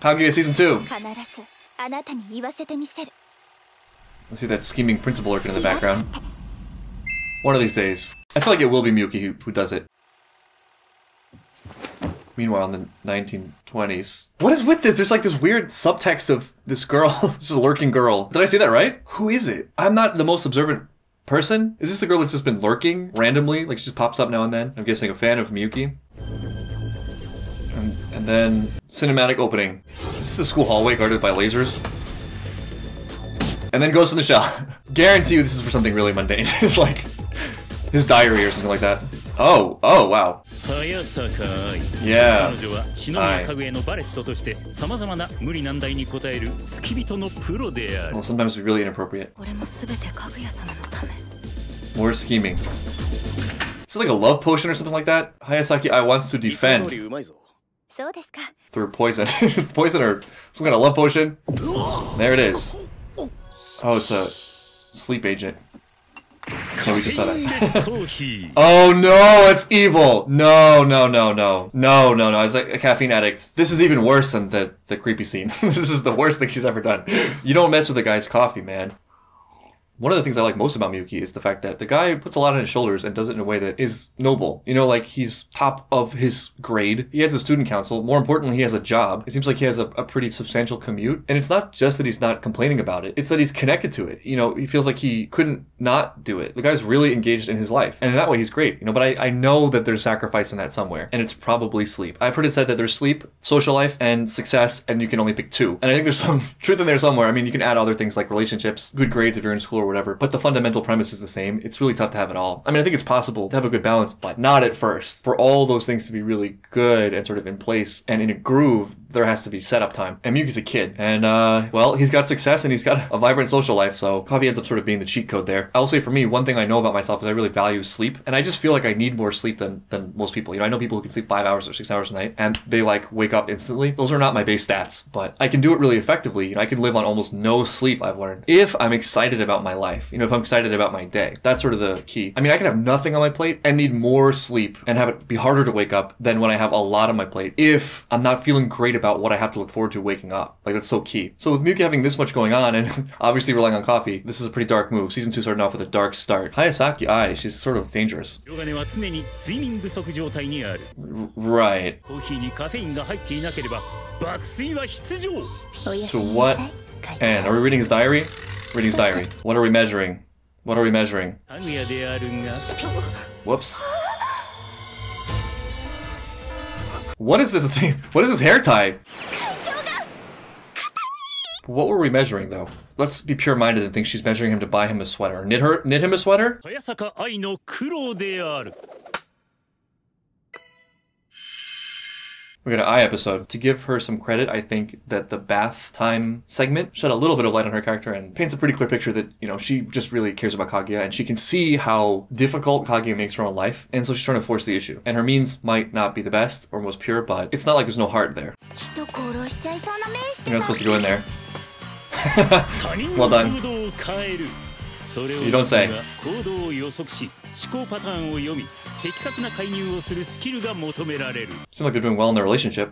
Kaguya Season 2. I see that scheming principal lurking in the background. One of these days. I feel like it will be Miyuki who, who does it. Meanwhile, in the 1920s. What is with this? There's like this weird subtext of this girl, this is a lurking girl. Did I see that right? Who is it? I'm not the most observant person. Is this the girl that's just been lurking randomly? Like she just pops up now and then? I'm guessing a fan of Miyuki. And then cinematic opening. Is this the school hallway guarded by lasers? And then Ghost in the Shell. Guarantee you this is for something really mundane. it's like his diary or something like that. Oh, oh, wow. Yeah. I... Well, sometimes it's really inappropriate. More scheming. Is it like a love potion or something like that? Hayasaka, Ai wants to defend. Through poison. poison or some kind of love potion. There it is. Oh, it's a sleep agent. No, we just saw that. oh no, it's evil! No, no, no, no. No, no, no. I was like a caffeine addict. This is even worse than the, the creepy scene. this is the worst thing she's ever done. You don't mess with a guy's coffee, man. One of the things I like most about Miyuki is the fact that the guy puts a lot on his shoulders and does it in a way that is noble. You know, like he's top of his grade. He has a student council. More importantly, he has a job. It seems like he has a, a pretty substantial commute. And it's not just that he's not complaining about it, it's that he's connected to it. You know, he feels like he couldn't not do it. The guy's really engaged in his life. And in that way, he's great. You know, but I, I know that there's sacrifice in that somewhere. And it's probably sleep. I've heard it said that there's sleep, social life, and success, and you can only pick two. And I think there's some truth in there somewhere. I mean, you can add other things like relationships, good grades if you're in school or whatever, but the fundamental premise is the same. It's really tough to have it all. I mean, I think it's possible to have a good balance, but not at first. For all those things to be really good and sort of in place and in a groove, there has to be setup time. And Miyuki's a kid. And, uh, well, he's got success and he's got a vibrant social life, so coffee ends up sort of being the cheat code there. I'll say for me, one thing I know about myself is I really value sleep, and I just feel like I need more sleep than, than most people. You know, I know people who can sleep five hours or six hours a night, and they, like, wake up instantly. Those are not my base stats, but I can do it really effectively. You know, I can live on almost no sleep, I've learned. If I'm excited about my life, you know, if I'm excited about my day. That's sort of the key. I mean, I can have nothing on my plate and need more sleep and have it be harder to wake up than when I have a lot on my plate if I'm not feeling great about what I have to look forward to waking up. Like, that's so key. So with Miyuki having this much going on and obviously relying on coffee, this is a pretty dark move. Season 2 starting off with a dark start. Hayasaka Ai, she's sort of dangerous. Right. To what And Are we reading his diary? Reading's diary. What are we measuring? What are we measuring? Whoops. What is this thing? What is this hair tie? What were we measuring though? Let's be pure-minded and think she's measuring him to buy him a sweater. Knit her knit him a sweater? We're gonna episode. To give her some credit, I think that the bath time segment shed a little bit of light on her character and paints a pretty clear picture that, you know, she just really cares about Kaguya and she can see how difficult Kaguya makes her own life, and so she's trying to force the issue. And her means might not be the best or most pure, but it's not like there's no heart there. You're not supposed to go in there. well done. You don't say. 行動を予測し思考パターンを読み的確な介入をするスキルが求められる Seem like they're doing well in their relationship.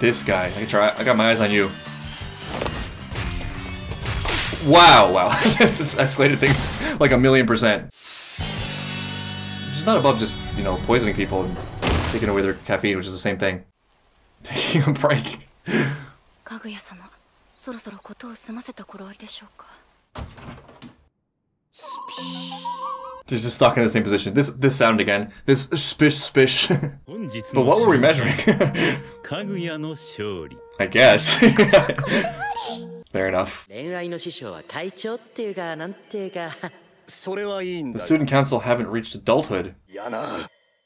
This guy, I can try. I got my eyes on you. Wow, wow. this escalated things like a million percent. She's not above just, you know, poisoning people and taking away their caffeine, which is the same thing. Taking a break. かぐや様そろそろことを済ませた頃合いでしょうか they're just stuck in the same position. This this sound again. This spish spish. but what were we measuring? I guess. Fair enough. The student council haven't reached adulthood.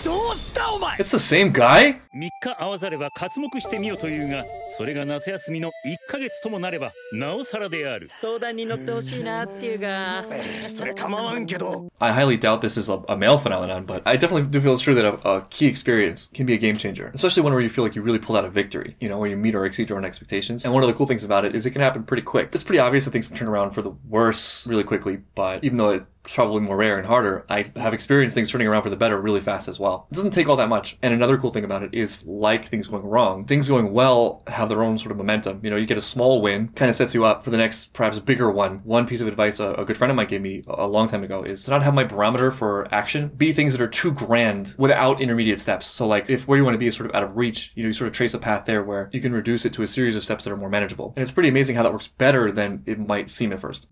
やなどうしたお前 It's the same guy? 3日会わざれば刮目してみよというがそれが夏休みの1ヶ月ともなればなおさらである相談に乗ってほしいなっていうかそれ構わんけど I highly doubt this is a, a male phenomenon, but I definitely do feel it's true that a, a key experience can be a game changer, especially one where you feel like you really pulled out a victory, you know, where you meet or exceed your own expectations. And one of the cool things about it is it can happen pretty quick. It's pretty obvious that things can turn around for the worse really quickly, but even though it's probably more rare and harder, I have experienced things turning around for the better really fast as well. It doesn't take all that much. And another cool thing about it is, like things going wrong, things going well have their own sort of momentum. You know, you get a small win, kind of sets you up for the next, perhaps bigger one. One piece of advice a, a good friend of mine gave me a long time ago is to not have my barometer for action be things that are too grand without intermediate steps. So like if where you want to be is sort of out of reach, you know, you sort of trace a path there where you can reduce it to a series of steps that are more manageable. And it's pretty amazing how that works better than it might seem at first.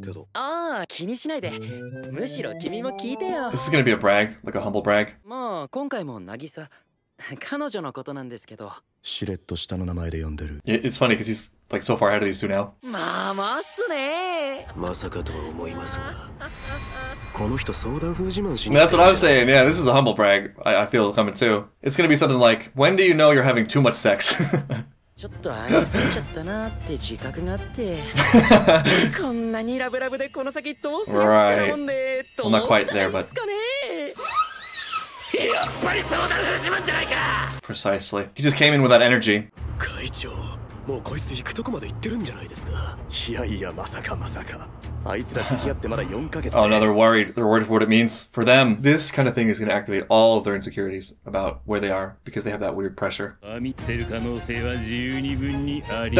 相談事なら僕席外しますけどああ気にしないでむしろ君も聞いてよ This is gonna be a brag, like a humble brag. まあ今回も渚彼女のことなんですけどしれっと下の名前で呼んでる Yeah, It's funny because he's like so far ahead of these two now. まあまあっすねまさかとは思いますがこの人相談風自慢し And に that's what I was saying. Yeah, this is a humble brag. I, I feel coming too. It's gonna be something like, when do you know you're having too much sex? ちょっと上げすぎちゃったなって自覚があって こんなにラブラブでこの先どうするってなもんで Right. どうしたらいいですかね やっぱり相談風自慢じゃないか Precisely. He just came in with that energy. 会長もうこいつ行くとこまで行ってるんじゃないですかいやいやまさかまさかあいつら付き合ってまだ4ヶ月 Oh no, they're worried. They're worried for what it means for them. This kind of thing is going to activate all of their insecurities about where they are because they have that weird pressure. That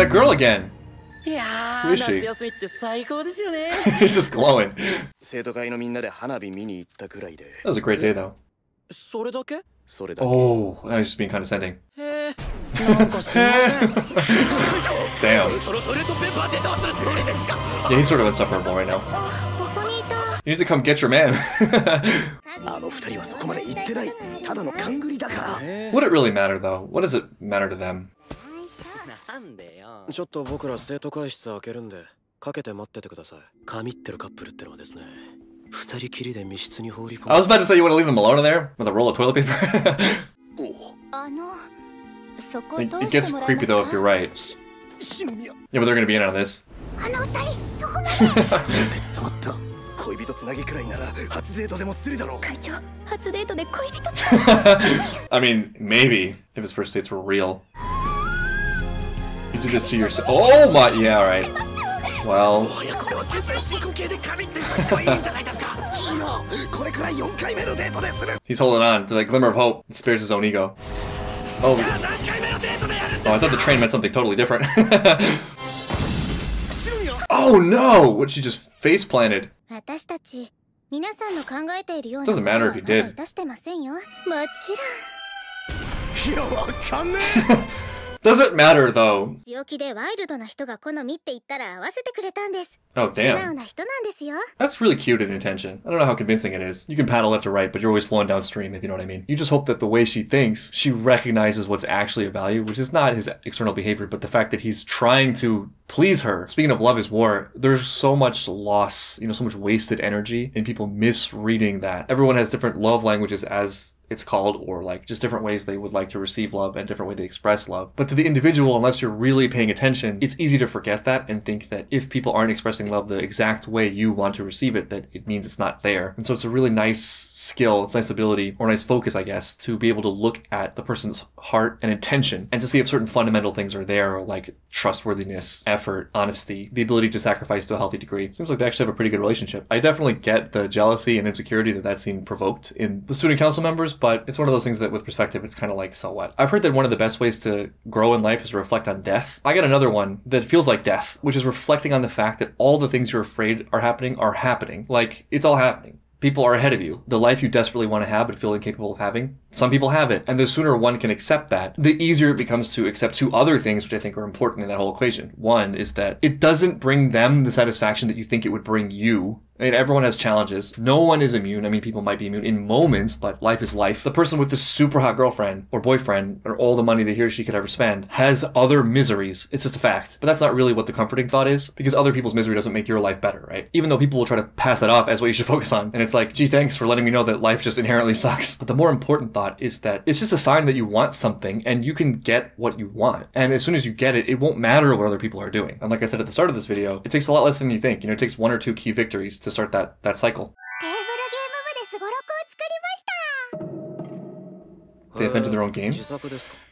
girl again. いやー?夏休みって最高ですよね He's just glowing. 生徒会のみんなで花火見に行ったくらいで That was a great day though. それだけそれだけ Oh, I was just being condescending. へえなんかすいません Damn. そのトイレットペーパーでどうするつもりですか Yeah, he's sort of insufferable right now. ここにいた You need to come get your man. あの二人はそこまで行ってないただの勘繰りだから Would it really matter though? What does it matter to them? なんでよちょっと僕ら生徒会室開けるんでかけて待っててください神ってるカップルってのはですね二人きりで密室に放り込 I was about to say you want to leave them alone in there with a roll of toilet paper. あのそこ It, it gets creepy though if you're right. Yeah, but they're gonna be in on this. I mean, maybe if his first dates were real. You did this to yourself. Oh my! Yeah, all right. Well. He's holding on to that glimmer of hope. It spares his own ego. Oh. Oh, I thought the train meant something totally different. oh no! What she just face planted. Doesn't matter if you did. Does it matter though. Oh damn. That's really cute in intention. I don't know how convincing it is. You can paddle left or right, but you're always flowing downstream, if you know what I mean. You just hope that the way she thinks, she recognizes what's actually of value, which is not his external behavior, but the fact that he's trying to please her. Speaking of love is war, there's so much loss, you know, so much wasted energy and people misreading that. Everyone has different love languages as it's called, or like just different ways they would like to receive love and different way they express love. But to the individual, unless you're really paying attention, it's easy to forget that and think that if people aren't expressing love the exact way you want to receive it, that it means it's not there. And so it's a really nice skill, it's nice ability, or nice focus, I guess, to be able to look at the person's heart and intention and to see if certain fundamental things are there, like trustworthiness, effort, honesty, the ability to sacrifice to a healthy degree. Seems like they actually have a pretty good relationship. I definitely get the jealousy and insecurity that that scene provoked in the student council members, but it's one of those things that with perspective, it's kind of like, so what? I've heard that one of the best ways to grow in life is to reflect on death. I got another one that feels like death, which is reflecting on the fact that all the things you're afraid are happening are happening. Like, it's all happening. People are ahead of you. The life you desperately want to have but feel incapable of having, some people have it. And the sooner one can accept that, the easier it becomes to accept two other things which I think are important in that whole equation. One is that it doesn't bring them the satisfaction that you think it would bring you. I mean, everyone has challenges. No one is immune. I mean, people might be immune in moments, but life is life. The person with the super hot girlfriend or boyfriend or all the money that he or she could ever spend has other miseries. It's just a fact. But that's not really what the comforting thought is because other people's misery doesn't make your life better, right? Even though people will try to pass that off as what you should focus on. And it's like, gee, thanks for letting me know that life just inherently sucks. But the more important thought is that it's just a sign that you want something and you can get what you want. And as soon as you get it, it won't matter what other people are doing. And like I said at the start of this video, it takes a lot less than you think. You know, it takes one or two key victories to start that, that cycle. They invented their own game.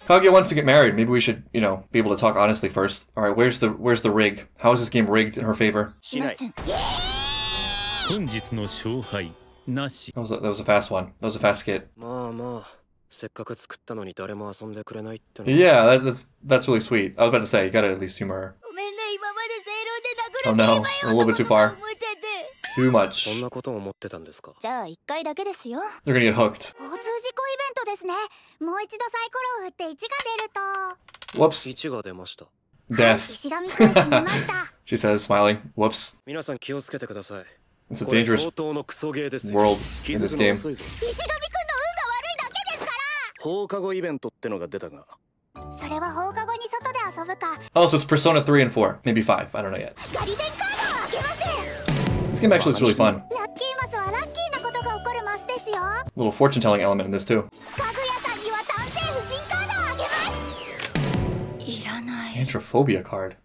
Kaguya wants to get married. Maybe we should, you know, be able to talk honestly first. All right, where's the where's the rig? How is this game rigged in her favor? That was a, that was a fast one. That was a fast skit. Yeah, that, that's that's really sweet. I was about to say you gotta at least humor her. Oh no, a little bit too far 思ってて Too そん much. なことを思ってたんですかじゃあ一回だけですよ They're gonna get hooked. 交通事故イベントですねもう一度サイコロを振って1が出ると Whoops. 1が出ました Death. 石神君死にました She says, smiling. Whoops. 皆さん気をつけてください It's a これ dangerous 相当のクソゲーですよ world 気 in づ this くの game. 遅いぞ石神君の運が悪いだけですか放課後イベントってのが出たがらそれは放課後に外で遊ぶか Oh, so it's Persona 3 and 4. Maybe 5. I don't know yet. ガリベン This game actually looks really fun. A Little fortune-telling element in this too. Antrophobia card.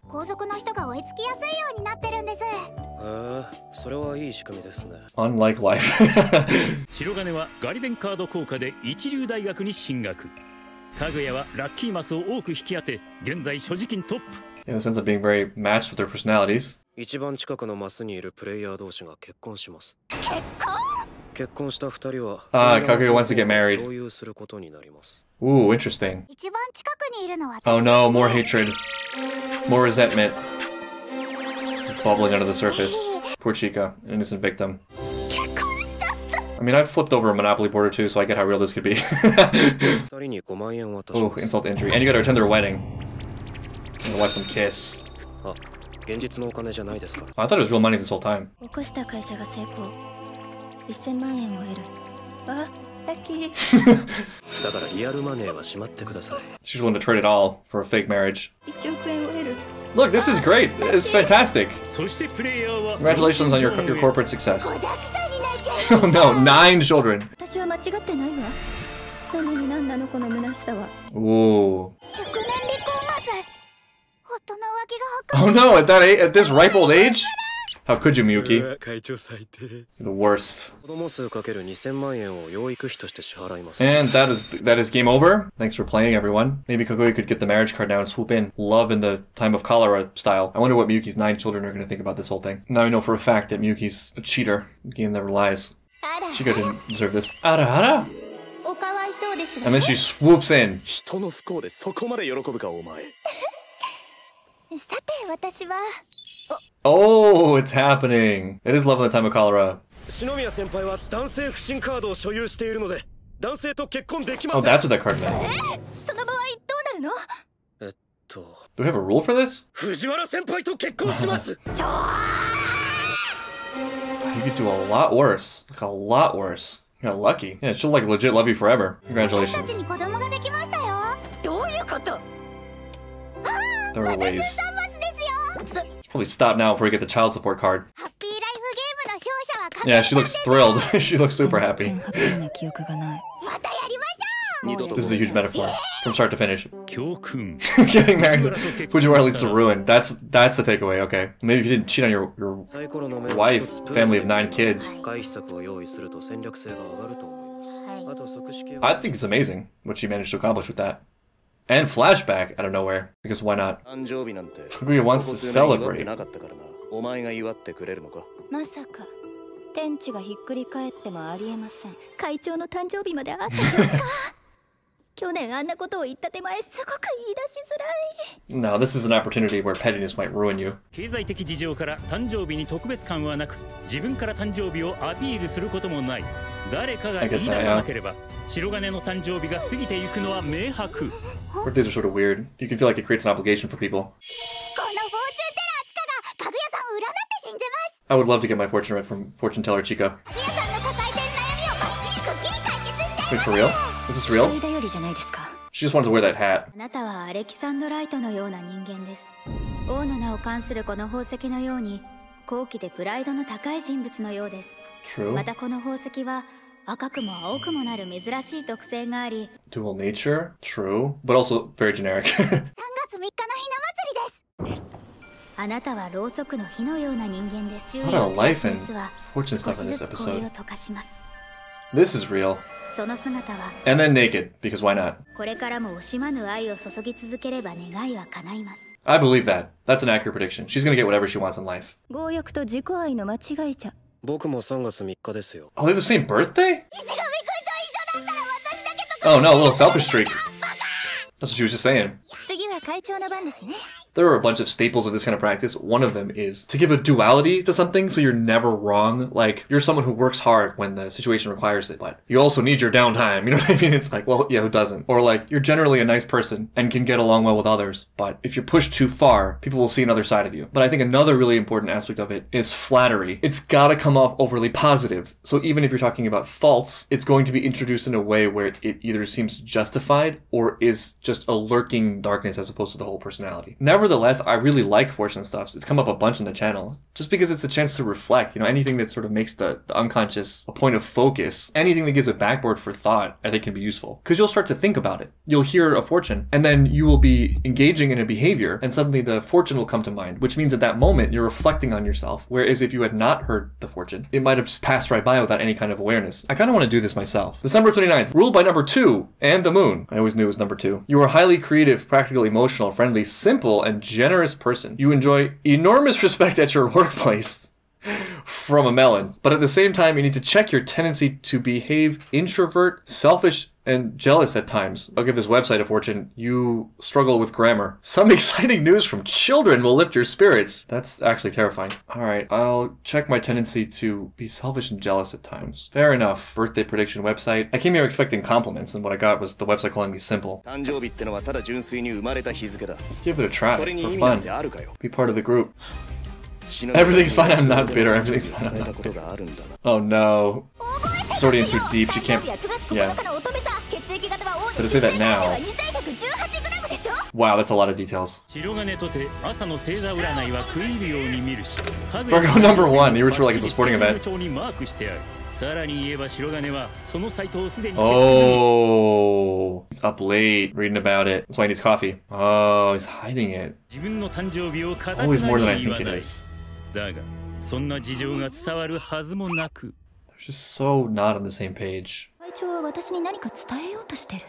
Unlike life. 白金はガリベンカード効果で一流大学に進学。かぐやはラッキーマスを多く引き当て、現在所持金トップ。in the sense of being very matched with their personalities. 一番近くのマスにいるプレイヤー同士が結婚します。結婚結婚した二人は、ah, Kaguya wants to get married. Ooh, interesting. Oh no, more hatred. More resentment. This is bubbling under the surface. Poor Chika, an innocent victim. I mean, I've flipped over a Monopoly border too, so I get how real this could be. oh, insult to injury. And you gotta attend their wedding to watch them kiss. I thought it was real money this whole time. She's willing to trade it all for a fake marriage. Look, this is great. It's fantastic. Congratulations on your your corporate success. oh no, nine children. 私は間違ってないわ。なのになんなのこの虚しさは。おお。Oh no, at that age, at this ripe old age? How could you, Miyuki? The worst. And that is that is game over. Thanks for playing, everyone. Maybe Kaguya could get the marriage card now and swoop in. Love in the time of cholera style. I wonder what Miyuki's nine children are going to think about this whole thing. Now I know for a fact that Miyuki's a cheater. A game that lies. She couldn't deserve this. Arahara? And then she swoops in. Oh, it's happening. It is love in the time of cholera. Oh, that's what that card meant. Do we have a rule for this? you could do a lot worse. Like a lot worse. You got lucky. Yeah, she'll like legit love you forever. Congratulations. There are ways. Probably stop now before we get the child support card. Yeah, she looks thrilled. she looks super happy. This is a huge metaphor, from start to finish. Getting married to Fujiwara leads to ruin. That's that's the takeaway, okay. Maybe if you didn't cheat on your, your wife, family of nine kids. I think it's amazing what she managed to accomplish with that. And flashback out of nowhere. Because why not? 誕生日なんて Kaguya wants to celebrate? お前が祝ってくれるのか？まさか天地がひっくり返ってもありえません。会長の誕生日まであったのか Now this is an opportunity where pettiness might ruin you. 経済的事情から誕生日に特別感はなく自分から誕生日をアピールすることもない。誰かが言い出さなければ白金の誕生日が過ぎていくのは明白 Birthdays are sort of weird? You can feel like it creates an obligation for people. I would love to get my fortune read from fortune teller Chika Wait for real? Is this real? だよりじゃないですか She just wanted to wear that hat. あなたはアレキサンドライトのような人間です王の名を冠するこの宝石のように高貴でプライドの高い人物のようです True. またこの宝石は赤くも青くもなる珍しい特性があり Dual nature. True. But also very generic. 3月3日のひな祭りですあなたはろうそくの火のような人間です周囲 What a を life 照 and らす熱は fortune 少 stuff し in ず this つ氷を episode. 溶かします This is real. And then naked, because why not? I believe that. That's an accurate prediction. She's gonna get whatever she wants in life. Oh, they have the same birthday? Oh no, a little selfish streak. That's what she was just saying there are a bunch of staples of this kind of practice. One of them is to give a duality to something so you're never wrong. Like, you're someone who works hard when the situation requires it, but you also need your downtime. You know what I mean? It's like, well, yeah, who doesn't? Or like, you're generally a nice person and can get along well with others, but if you're pushed too far, people will see another side of you. But I think another really important aspect of it is flattery. It's gotta come off overly positive. So even if you're talking about faults, it's going to be introduced in a way where it either seems justified or is just a lurking darkness as opposed to the whole personality. Never Nevertheless, I really like Fortune stuff. It's come up a bunch in the channel just because it's a chance to reflect. You know, anything that sort of makes the, the unconscious a point of focus, anything that gives a backboard for thought, I think can be useful because you'll start to think about it. You'll hear a fortune and then you will be engaging in a behavior and suddenly the fortune will come to mind, which means at that moment you're reflecting on yourself. Whereas if you had not heard the fortune, it might have just passed right by without any kind of awareness. I kind of want to do this myself. December 29th, ruled by number two and the moon. I always knew it was number two. You are highly creative, practical, emotional, friendly, simple, and generous person. You enjoy enormous respect at your workplace from a melon. But at the same time, you need to check your tendency to behave introvert, selfish, and jealous at times. I'll give this website a fortune. You struggle with grammar. Some exciting news from children will lift your spirits. That's actually terrifying. All right, I'll check my tendency to be selfish and jealous at times. Fair enough. Birthday prediction website. I came here expecting compliments, and what I got was the website calling me simple. Just give it a try for fun. Be part of the group. Everything's fine, I'm not bitter, everything's fine. Not bitter. Oh no. She's already in too deep, she can't... Yeah. Better say that now. Wow, that's a lot of details. Virgo number one, you were like it's a sporting event. Oh, he's up late reading about it. That's why he needs coffee. Oh, he's hiding it. Always more than I think it is. だがそんな事情が伝わるはずもなく They're just so not on the same page. 会長は私に何か伝えようとしてる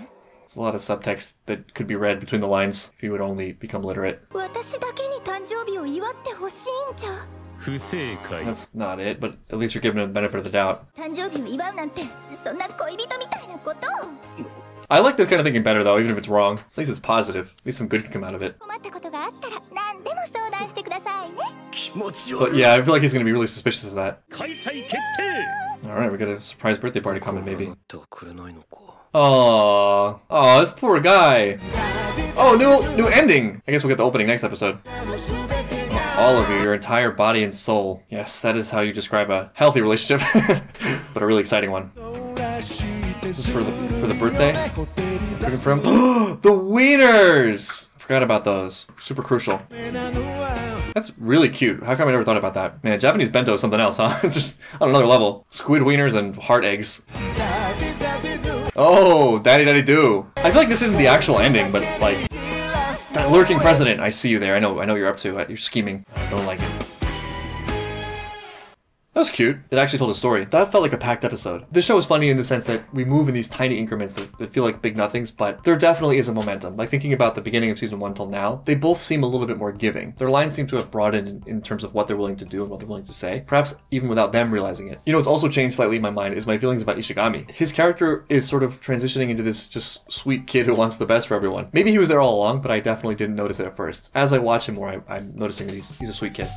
There's a lot of subtext that could be read between the lines if he would only become literate. 私だけに誕生日を祝ってほしいんじゃ不正解 That's not it, but at least you're giving him the benefit of the doubt. 誕生日を祝うなんてそんな恋人みたいなことを I like this kind of thinking better though, even if it's wrong. At least it's positive. At least some good can come out of it. But yeah, I feel like he's gonna be really suspicious of that. Alright, we got a surprise birthday party coming maybe. Oh, aww, this poor guy. Oh, new new ending. I guess we'll get the opening next episode. All of you, your entire body and soul. Yes, that is how you describe a healthy relationship, but a really exciting one. This is for the for the birthday. Cooking from the wieners. Forgot about those. Super crucial. That's really cute. How come I never thought about that? Man, Japanese bento is something else, huh? Just on another level. Squid wieners and heart eggs. Oh, daddy daddy do. I feel like this isn't the actual ending, but like that lurking president. I see you there. I know. I know you're up to. You're scheming. I don't like it. That was cute. It actually told a story. That felt like a packed episode. This show is funny in the sense that we move in these tiny increments that, that feel like big nothings, but there definitely is a momentum. Like thinking about the beginning of season one till now, they both seem a little bit more giving. Their lines seem to have broadened in, in terms of what they're willing to do and what they're willing to say, perhaps even without them realizing it. You know, what's also changed slightly in my mind is my feelings about Ishigami. His character is sort of transitioning into this just sweet kid who wants the best for everyone. Maybe he was there all along, but I definitely didn't notice it at first. As I watch him more, I, I'm noticing that he's, he's a sweet kid.